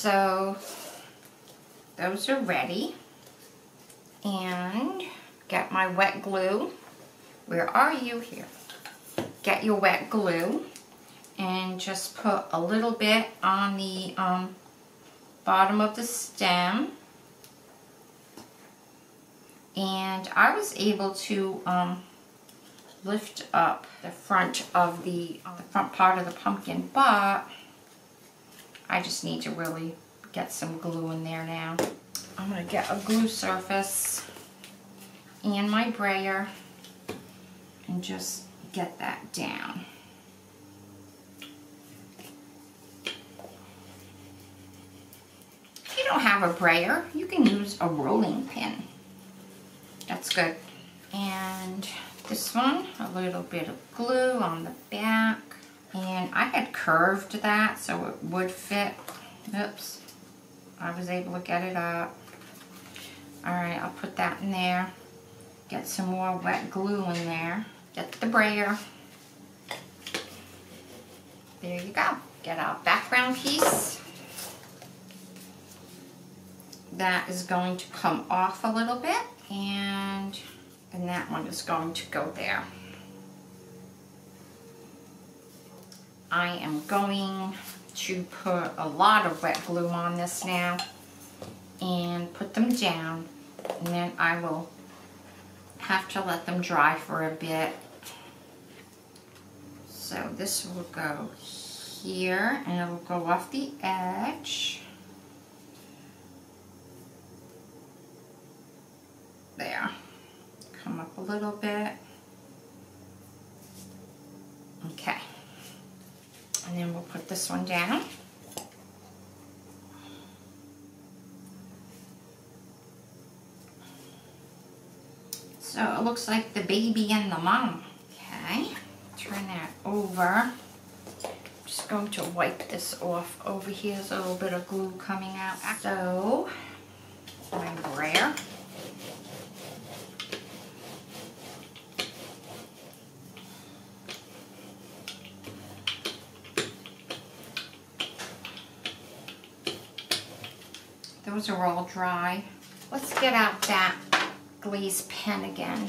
So those are ready. And get my wet glue. Where are you here? Get your wet glue and just put a little bit on the um, bottom of the stem. And I was able to um, lift up the front of the, uh, the front part of the pumpkin, but I just need to really get some glue in there now. I'm gonna get a glue surface and my brayer and just get that down. If you don't have a brayer, you can use a rolling pin. That's good. And this one, a little bit of glue on the back. And I had curved that so it would fit. Oops. I was able to get it up. Alright, I'll put that in there. Get some more wet glue in there. Get the brayer. There you go. Get our background piece. That is going to come off a little bit and, and that one is going to go there. I am going to put a lot of wet glue on this now and put them down and then I will have to let them dry for a bit. So this will go here and it'll go off the edge. There. Come up a little bit. Okay. And then we'll put this one down. So it looks like the baby and the mom. Okay, turn that over. Just going to wipe this off over here. There's a little bit of glue coming out. So, my brayer. Those are all dry. Let's get out that glaze pen again.